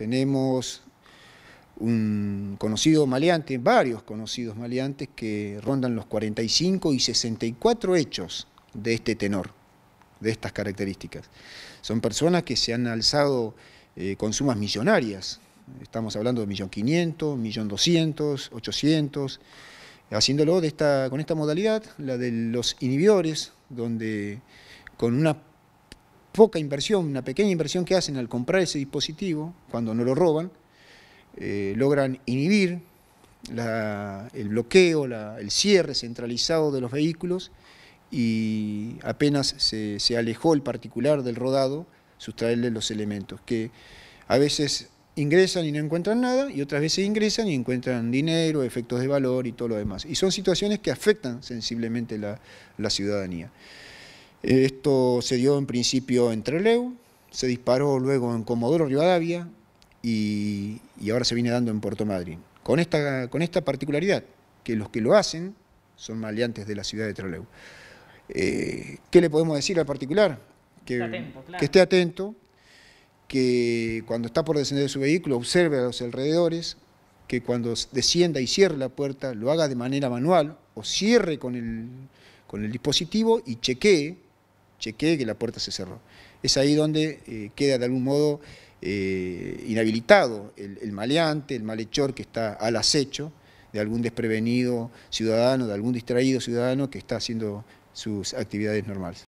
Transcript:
Tenemos un conocido maleante, varios conocidos maleantes que rondan los 45 y 64 hechos de este tenor, de estas características. Son personas que se han alzado eh, con sumas millonarias, estamos hablando de 1.500.000, 1.200.000, 800, haciéndolo de esta, con esta modalidad, la de los inhibidores, donde con una poca inversión, una pequeña inversión que hacen al comprar ese dispositivo, cuando no lo roban, eh, logran inhibir el bloqueo, el cierre centralizado de los vehículos y apenas se, alejó el particular del rodado, sustraerle los elementos, que a veces ingresan y no encuentran nada, y otras veces ingresan y encuentran dinero, efectos de valor y todo lo demás. Y son situaciones que afectan sensiblemente la, la ciudadanía. Esto se dio en principio en Trelew, se disparó luego en Comodoro Rivadavia, y, ahora se viene dando en Puerto Madryn. Con esta, con esta particularidad, que los que lo hacen son maleantes de la ciudad de Trelew. Eh, ¿Qué le podemos decir al particular? Que, que esté atento, que cuando está por descender de su vehículo observe a los alrededores, que cuando descienda y cierre la puerta lo haga de manera manual o cierre con el, con el dispositivo y chequee, chequee que la puerta se cerró. Es ahí donde eh, queda de algún modo eh, inhabilitado el, maleante, el malhechor que está al acecho de algún desprevenido ciudadano, de algún distraído ciudadano que está haciendo sus actividades normales.